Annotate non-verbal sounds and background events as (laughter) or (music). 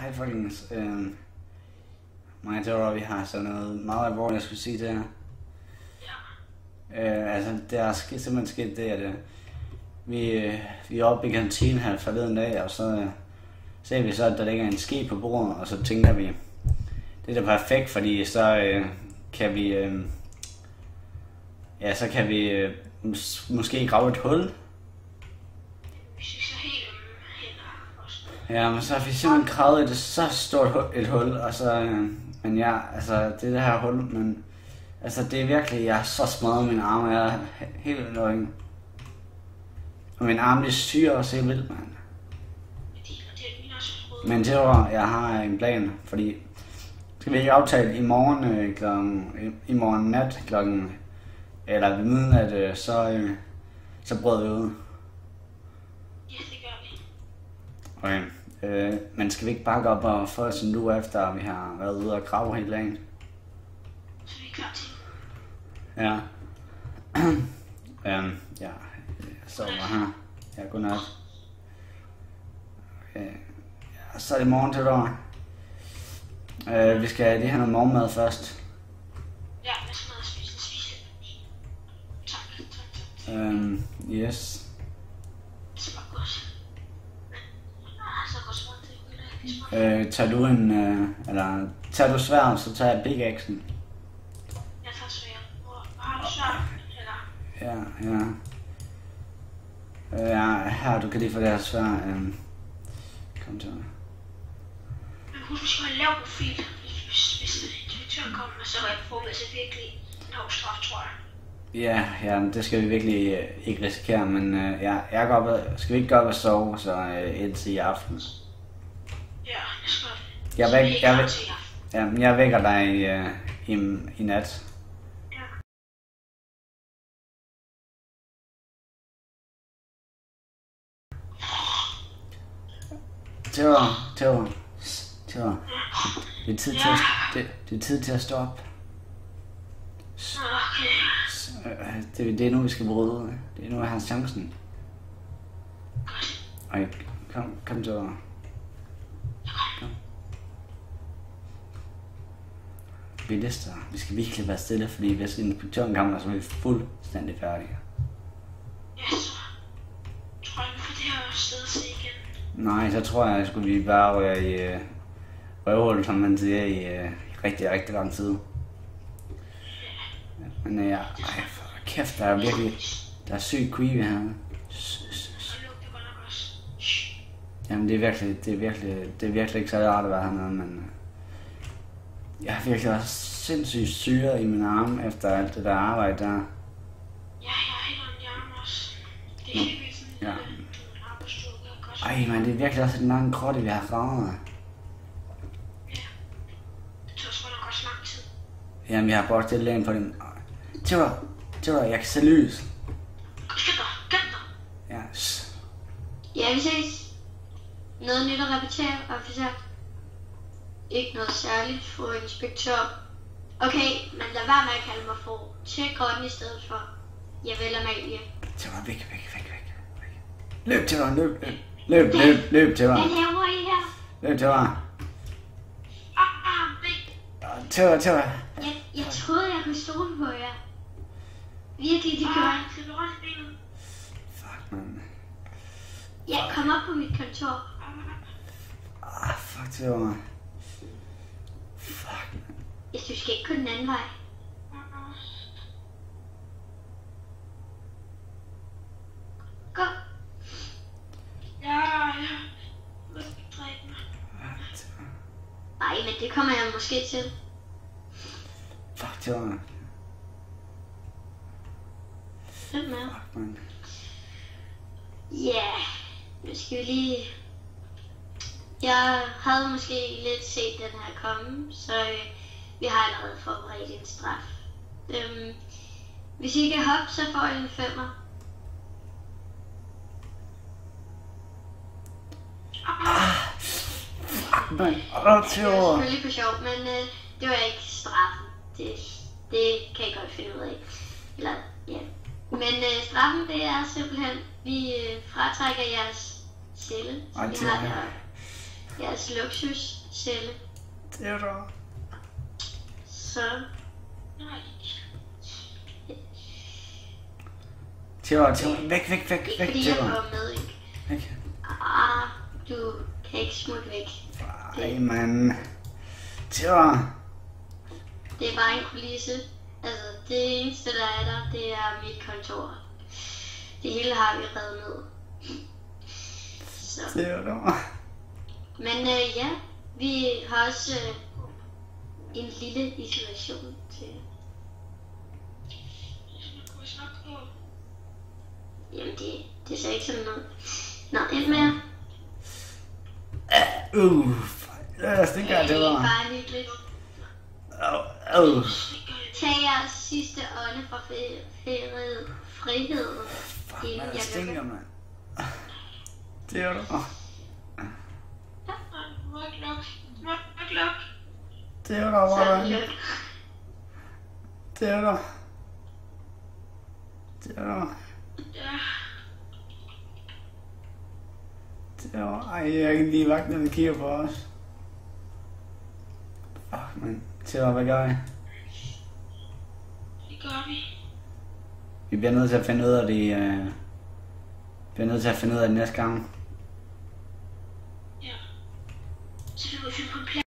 hej folkens. Øh, mig og Dora, vi har sådan noget meget alvorligt, jeg skulle sige til jer. Øh, altså, der er sk- simpelthen sket det, at øh, vi, øh, vi er oppe i kantinen her forleden dag, og så øh, ser vi så, at der ligger en ske på bordet, og så tænker vi, det er da perfekt, fordi så øh, kan vi, øh, ja, så kan vi øh, mås- måske grave et hul. Hvis vi så helt om hænder og sådan Ja, men så har vi simpelthen gravet et så stort et hul, og så, øh, men ja, altså, det er det her hul, men altså, det er virkelig, jeg er så smadret mine arme, jeg er he- helt nøgen. Og min arme, det syrer også helt vildt, mand. det. Men det var, jeg har en plan, fordi skal vi ikke aftale i morgen øh, klokken, i, i morgen nat klokken, eller ved midnat, øh, så, øh, så brød vi ud. Ja, det gør vi. Okay. Øh, men skal vi ikke bakke op og få os en lue efter, at vi har været ude og grave hele dagen? Så. Ja. (clears throat) øhm, ja, jeg sover her. Ja, godnat. Okay. Ja, så er det morgen til dig. Øh, vi skal lige have noget morgenmad først. Ja, hvad skal man spise? Spise. Tak, tak, tak. Øhm, yes. Det smager godt. Ah, så godt smager det. Det smager. Øh, tager du en, øh, eller tager du svær, så tager jeg Big X'en. Jeg tager svære. Hvor har du? Eller? Ja, ja. Øh, ja, her, du kan lige få det her svær. Øh, kom til mig. Men husk, vi skal have lav profil. Hvis, hvis inspektøren kommer, så er jeg forberedt til virkelig en hård straf, tror jeg. Ja, ja, det skal vi virkelig øh, ikke risikere, men øh, ja, jeg går op skal vi ikke gå op og sove, så øh, indtil i aften. Ja, det skal vi. Jeg væk- jeg væk- til. Ja, jeg vækker dig i, øh, i, i nat. Ja. Theodor, Theodor, Theodor, det er tid til at, det, det er tid til at stoppe. Okay. Det, det er nu, vi skal bryde. Det er nu, jeg har chancen. Okay, kom, kom Theodor. Vi lister. Vi skal virkelig være stille, fordi hvis inspektøren kommer, så er vi fuldstændig færdige. Ja, så tror jeg, vi det her sted se igen. Nej, så tror jeg, at skulle vi bare være i øh, røvhul, som man siger, i øh, rigtig, rigtig lang tid. Men øh, ej, for kæft, der er virkelig, der er sygt creepy her. Jamen, det er virkelig, det er virkelig, det er virkelig ikke så rart at være hernede, men øh, jeg har virkelig også sindssygt syre i mine arme efter alt det der arbejde der. Ja, jeg har helt ondt i armen også. Det er helt vildt sådan Ja. ja. Ej, men det er virkelig også en lang krotte, vi har gravet. Det tog sgu nok også lang tid. Jamen, vi har brugt det lægen på den. Tjør, tjør, jeg kan se lys. Skynd dig, skynd dig. Ja, s- Ja, vi ses. Noget nyt at repetere, officer. Ikke noget særligt, fru inspektør. Okay, men lad være med at kalde mig fru. Tjek Grotten i stedet for. Jeg vil Amalie. Tjør, væk, væk, væk, væk. væk. Løb til mig, løb, løb. Løb, løb, løb til mig. Hvad laver I her? Løb til mig. Ah, ah, væk. Tjør. Jeg, jeg troede, jeg kunne stole på jer. Virkelig, det gør jeg. det. Fuck, man. Ja, kom op på mit kontor. Ah, fuck, tjør mig. Fuck. Jeg synes, du skal ikke gå den anden vej. Gå. Ja, tjør. Nej, men det kommer jeg måske til. Fuck, mig. Følg med. Fuck, man. Ja, nu skal vi lige... Jeg havde måske lidt set den her komme, så øh, vi har allerede forberedt en straf. Øhm, hvis I kan hoppe, så får I en femmer. Åh, Det var selvfølgelig for sjov, men øh, det var ikke straffen. Det, det kan I godt finde ud af. Eller, ja. Men øh, straffen, det er simpelthen, vi øh, fratrækker jeres celle, Ej, som vi det har er- deroppe. Jeres luksuscelle. Theodor. Så Nej. Theodor, Theodor. Væk, væk, væk, ikke væk, fordi jeg kommer med, ikke? Væk. Ah, du kan ikke smutte væk. Ej, mand. Theodor. Det er bare en kulisse. Altså, det eneste, der er der, det er mit kontor. Det hele har vi reddet ned. Så. Theodor. Men øh, ja, vi har også øh, en lille isolation til. Jamen, det, det ser ikke sådan noget. Nå, et mere. Uh. Det stinker, Det er Theodor. bare hyggeligt. Au, au. Tag jeres sidste ånde fra feriet, friheden, Fuck, inden man, jeg det stinker, lukker. mand. Theodor. Nej, du må ikke lukke. Du lukke. Theodor, det det? lukket. Theodor. Theodor. Ja. Theodor. Ej, jeg kan lige vagten, der kigger på os. Fuck, man. Theodor, hvad gør jeg? Det gør vi. Vi bliver nødt til at finde ud af det. Øh... Vi bliver nødt til at finde ud af det næste gang. Ja. Så vi må finde på en plan.